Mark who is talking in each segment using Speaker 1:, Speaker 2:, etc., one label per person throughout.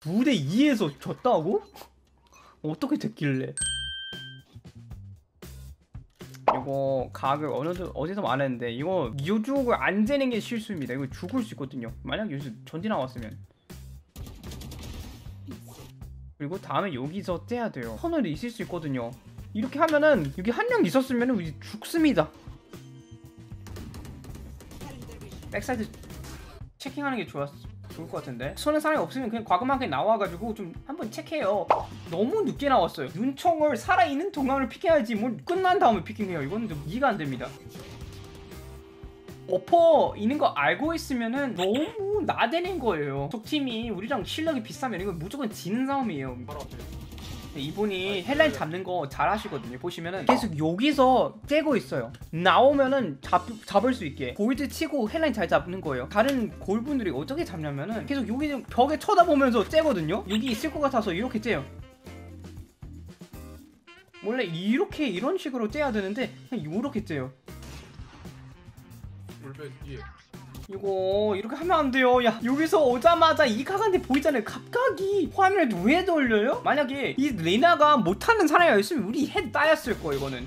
Speaker 1: 9대 2에서 졌다고? 어떻게 됐길래? 이거 각을 어느 정 어디서 말했는데 이거 요쪽을 안 재는 게 실수입니다. 이거 죽을 수 있거든요. 만약 여기서 전지 나왔으면 그리고 다음에 여기서 째야 돼요. 터널이 있을 수 있거든요. 이렇게 하면은 여기 한 명 있었으면 우리 죽습니다. 백사이드 체킹하는 게 좋았 좋을 것 같은데 손에 사람이 없으면 그냥 과감하게 나와가지고 좀 한번 체크해요. 너무 늦게 나왔어요. 윤총을 살아있는 동안을 픽해야지 뭘 끝난 다음에 픽킹해요. 이거는 좀 이해가 안 됩니다. 어퍼 있는 거 알고 있으면은 너무 나대는 거예요. 적 팀이 우리랑 실력이 비싸면 이건 무조건 지는 싸움이에요.
Speaker 2: 바로 앞에
Speaker 1: 네, 이분이 헬라인 잡는 거 잘 하시거든요. 보시면은 계속 여기서 째고 있어요. 나오면은 잡, 잡을 수 있게 골드 치고 헬라인 잘 잡는 거예요. 다른 골분들이 어떻게 잡냐면은 계속 여기 벽에 쳐다보면서 째거든요. 여기 있을 것 같아서 이렇게 째요. 원래 이렇게 이런 식으로 째야 되는데 그냥 이렇게 째요.
Speaker 2: 물배 뒤에
Speaker 1: 이거 이렇게 하면 안 돼요. 야 여기서 오자마자 이 각한테 보이잖아요. 갑자기 화면을 왜 돌려요? 만약에 이 레이나가 못하는 사람이었으면 우리 헤드 따였을 거 이거는.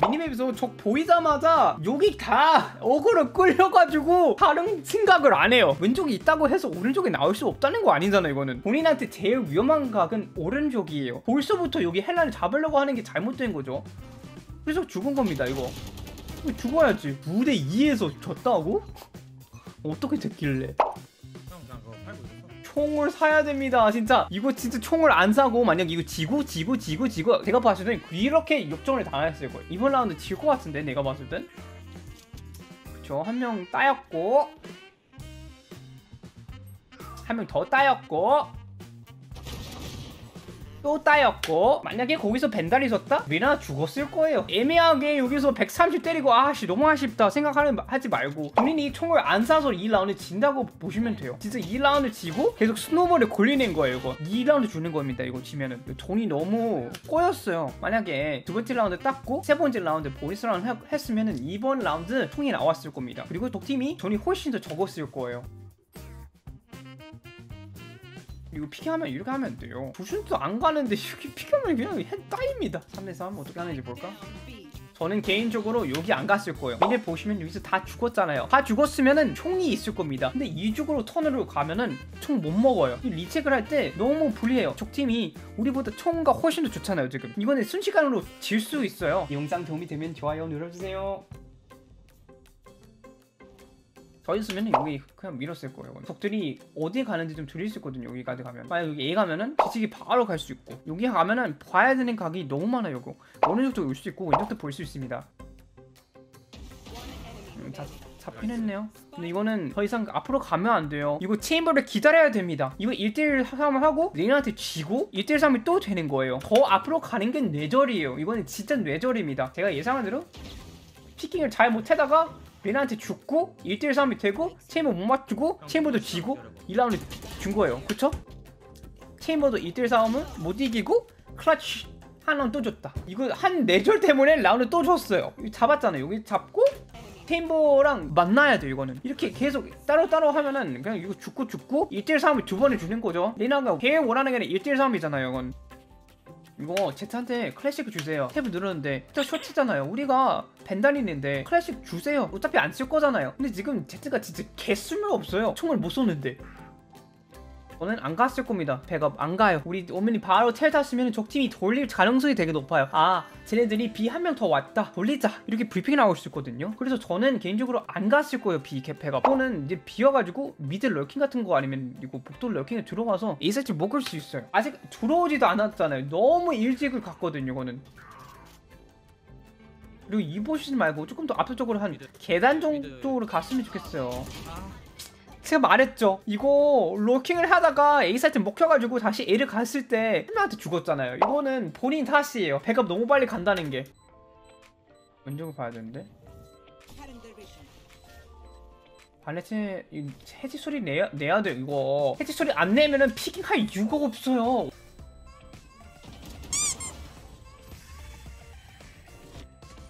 Speaker 1: minimap에서 적 보이자마자 여기 다 어그로 끌려가지고 다른 생각을 안 해요. 왼쪽이 있다고 해서 오른쪽에 나올 수 없다는 거 아니잖아 이거는. 본인한테 제일 위험한 각은 오른쪽이에요. 벌써부터 여기 헬라를 잡으려고 하는 게 잘못된 거죠. 그래서 죽은 겁니다 이거. 죽어야지? 9대 2에서 졌다고? 어떻게 됐길래? 총을 사야 됩니다 진짜. 이거 진짜 총을 안 사고 만약 이거 지고 지고 지고 지고 제가 봤을 땐 이렇게 역전을 당했을 거예요. 이번 라운드 질 것 같은데 내가 봤을 땐. 그쵸 한 명 따였고 한 명 더 따였고 또 따였고 만약에 거기서 밴달이 졌다? 미나 죽었을 거예요. 애매하게 여기서 130 때리고 아씨 너무 아쉽다 생각하는 하지 말고. 본인이 총을 안 쏴서 이 라운드 진다고 보시면 돼요. 진짜 이 라운드 지고 계속 snowball에 걸리는 거예요 이거. 2라운드 주는 겁니다 이거 지면은. 돈이 너무 꼬였어요. 만약에 두 번째 라운드 땄고 세 번째 라운드 보너스 라운드 했- 했으면은 이번 라운드 총이 나왔을 겁니다. 그리고 적팀이 돈이 훨씬 더 적었을 거예요 이거 피킹하면 이렇게 하면 돼요. 부순도 안 가는데 이렇게 피킹하면 그냥 해 따입니다. 3대3 어떻게 하는지 볼까? 저는 개인적으로 여기 안 갔을 거예요. 미래 보시면 여기서 다 죽었잖아요. 다 죽었으면은 총이 있을 겁니다. 근데 이쪽으로 턴으로 가면은 총 못 먹어요. 이 리체크를 할때 너무 불리해요. 적팀이 우리보다 총과 훨씬 더 좋잖아요 지금. 이거는 순식간으로 질 수 있어요. 이 영상 도움이 되면 좋아요 눌러주세요 저였으면 여기 그냥 밀었을 거예요. 적들이 어디 가는지 좀 들릴 수 있거든요. 여기까지 가면. 만약 여기 A 가면은 뒤치기 바로 갈 수 있고 여기 가면은 봐야 되는 각이 너무 많아요. 이거 어느 정도 올 수 있고 왼쪽도 볼 수 있습니다. 음, 자, 잡긴 했네요. 근데 이거는 더 이상 앞으로 가면 안 돼요. 이거 체인버를 기다려야 됩니다. 이거 1대1 싸움을 하고 레인한테 지고 1대1 싸움이 또 되는 거예요. 더 앞으로 가는 게 뇌절이에요. 이거는 진짜 뇌절입니다. 제가 예상한 대로 peeking을 잘 못하다가 레이나한테 죽고 1대1 싸움이 되고 체임버 못 맞추고 체임버도 지고 2라운드 준 거예요. 그쵸? 체임버도 1대1 싸움을 못 이기고 클러치 한 라운드 또 줬다. 이거 한 내절 때문에 라운드 또 줬어요. 잡았잖아요. 여기 잡고 체임버랑 만나야 돼 이거는. 이렇게 계속 따로따로 하면은 그냥 이거 죽고 죽고 1대1 싸움을 두 번을 주는 거죠. 레이나가 걔 원하는 게 1대1 싸움이잖아요 이건 이거 제트한테 클래식 주세요. 탭을 누르는데 또 쇼트잖아요. 우리가 벤달인인데 클래식 주세요. 어차피 안 쓸 거잖아요. 근데 지금 제트가 진짜 개수가 없어요. 총을 못 쏘는데 저는 안 갔을 겁니다. 백업 안 가요. 우리 오면이 바로 텔 탔으면 적팀이 돌릴 가능성이 되게 높아요. 아 쟤네들이 B 한 명 더 왔다. 돌리자. 이렇게 브리핑이 나올 수 있거든요. 그래서 저는 개인적으로 안 갔을 거예요 B 개 백업 또는 이제 비어가지고 미드 럴킹 같은 거 아니면 이거 복도 럴킹에 들어가서 에이사치 먹을 수 있어요. 아직 들어오지도 않았잖아요. 너무 일찍을 갔거든요 이거는. 그리고 이 보시지 말고 조금 더 앞쪽으로 한 계단 정도로 갔으면 좋겠어요 제가 말했죠. 이거 로킹을 하다가 A 사이트 먹혀가지고 다시 A를 갔을 때 한명한테 죽었잖아요. 이거는 본인 탓이에요. 백업 너무 빨리 간다는 게. 왼쪽을 봐야 되는데. 발레체 이 해지 소리 내야 내야 돼 이거. 해지 소리 안 내면은 피킹할 이유가 없어요.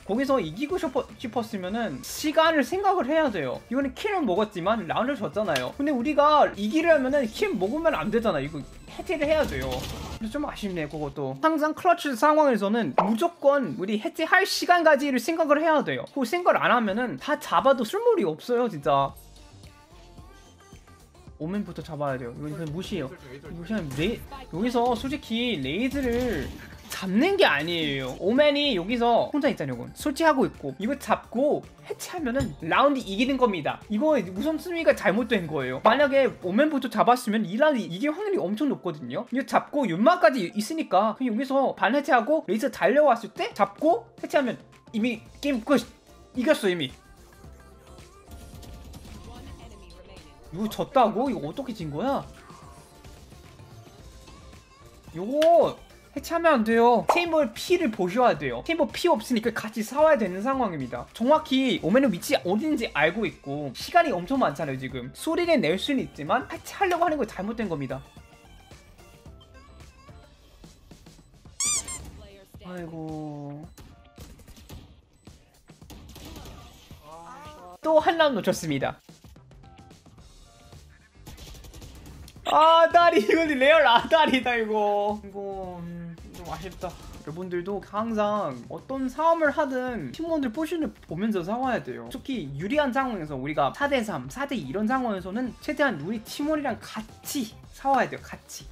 Speaker 1: 거기서 이기고 싶었으면은 시간을 생각을 해야 돼요. 이거는 kill은 먹었지만 라운드를 졌잖아요. 근데 우리가 이기려면은 kill 먹으면 안 되잖아. 이거 해체를 해야 돼요. 근데 좀 아쉽네 그것도. 항상 클러치 상황에서는 무조건 우리 해체할 시간까지를 생각을 해야 돼요. 그 생각을 안 하면은 다 잡아도 쓸모이 없어요 진짜. 오멘부터 잡아야 돼요. 이거 그냥 무시해요. 그냥 레 여기서 솔직히 레이즈를 잡는 게 아니에요. 오멘이 여기서 혼자 있잖아요. 이건 설치하고 있고 이거 잡고 해체하면은 라운드 이기는 겁니다. 이거 우선순위가 잘못된 거예요. 만약에 오멘부터 잡았으면 이 라운드 이길 확률이 엄청 높거든요. 이거 잡고 연막까지 있으니까 그냥 여기서 반 해체하고 레이즈 달려왔을 때 잡고 해체하면 이미 게임 끝 이겼어 이미. 이거 졌다고? 이거 어떻게 진 거야? 요거 해체하면 안 돼요. 체인볼 P를 보셔야 돼요. 체인볼 P 없으니까 같이 싸워야 되는 상황입니다. 정확히 오메는 위치 어딘지 알고 있고 시간이 엄청 많잖아요 지금. 소리를 낼 수는 있지만 해체하려고 하는 거 잘못된 겁니다. 아이고. 또 한 라운드 놓쳤습니다. 아 다리 이거 real 아다리다 이거 이거 음, 좀 아쉽다. 여러분들도 항상 어떤 싸움을 하든 팀원들 포지션을 보면서 싸워야 돼요. 특히 유리한 상황에서 우리가 4대3, 4대2 이런 상황에서는 최대한 우리 팀원이랑 같이 싸워야 돼요. 같이